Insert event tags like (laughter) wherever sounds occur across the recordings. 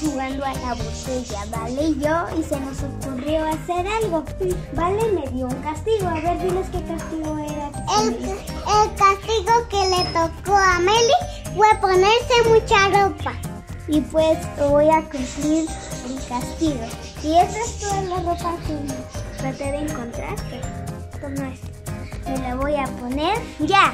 jugando a la botella, ¿vale? Y yo, y se nos ocurrió hacer algo. ¿Vale? Me dio un castigo. A ver, diles qué castigo era. El, el castigo que le tocó a Meli fue ponerse mucha ropa. Y pues voy a cumplir el castigo. Y esa es toda la ropa que traté de encontrar. No es. Me la voy a poner. Ya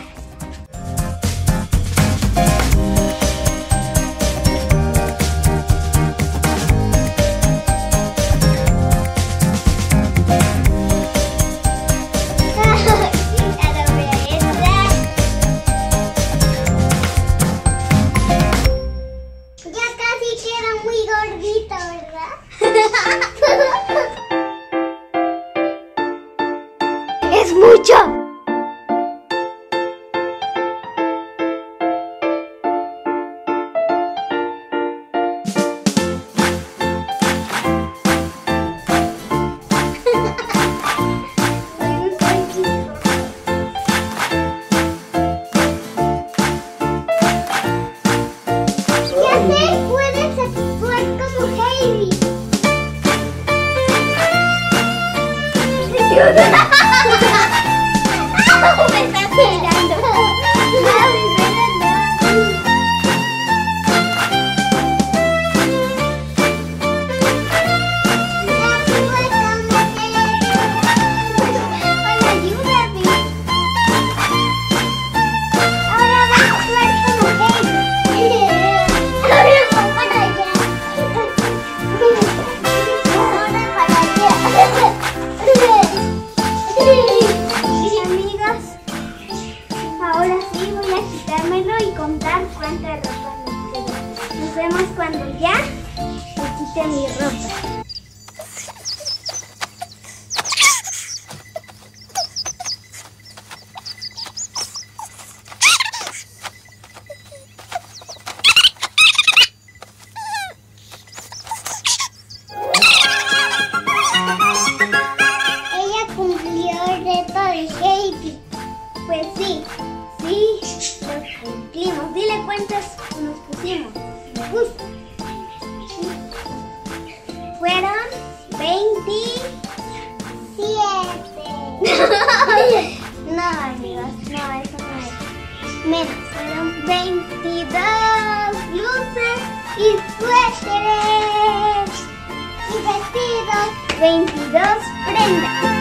Me (laughs) cuando ya me quite mi ropa. Pues sí, sí, lo cumplimos. Dile cuántas nos pusimos. Fueron 20. Siete. No, amigos, no, eso no es. Menos, fueron 22 luces Y suéteres. y vestidos, 22 prendas.